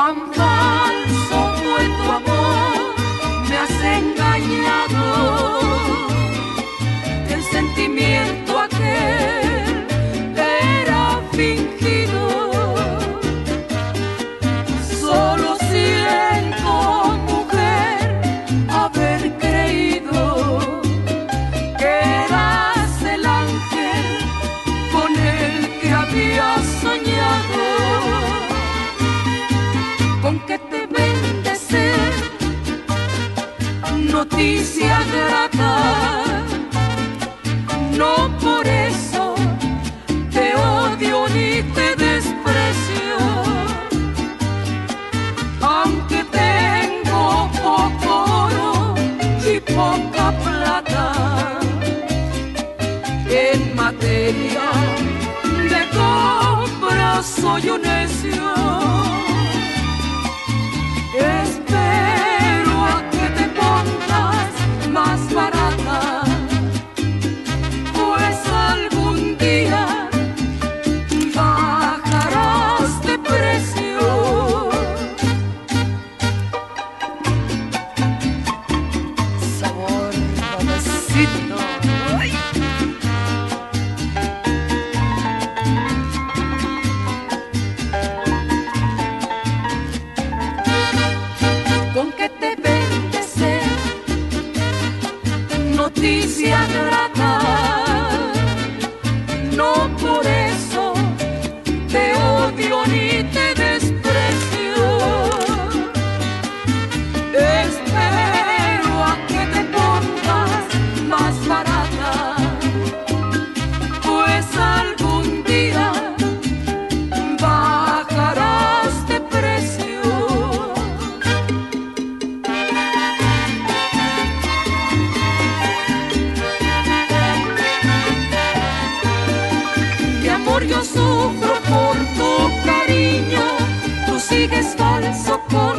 one time. noticia grata. No por eso te odio ni te desprecio. Aunque tengo poco oro y poca plata en materia de compra soy un necio. noticia grata yo sufro por tu cariño, tú sigues falso con